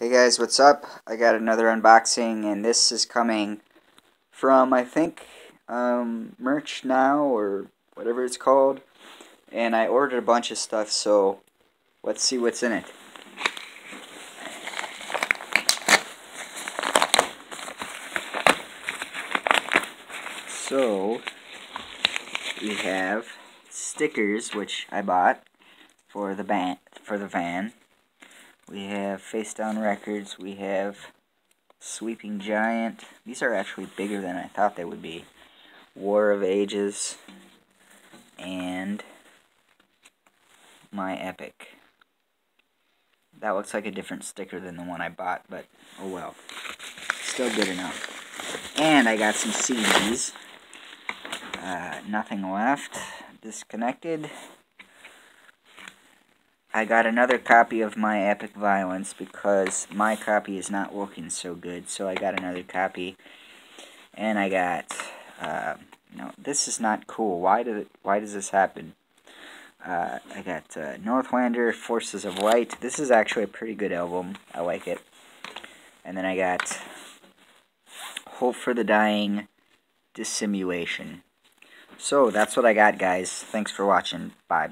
Hey guys, what's up? I got another unboxing, and this is coming from, I think, um, Merchnow, or whatever it's called. And I ordered a bunch of stuff, so let's see what's in it. So, we have stickers, which I bought for the van. For the van. We have Facedown Records. We have Sleeping Giant. These are actually bigger than I thought they would be. War of Ages. And My Epic. That looks like a different sticker than the one I bought, but oh well. Still good enough. And I got some CDs. Uh, nothing left. Disconnected. I got another copy of my Epic Violence because my copy is not working so good, so I got another copy. And I got, uh, no, this is not cool. Why did it, why does this happen? Uh, I got uh, Northlander, Forces of Light. This is actually a pretty good album. I like it. And then I got Hope for the Dying, Dissimulation. So, that's what I got, guys. Thanks for watching. Bye.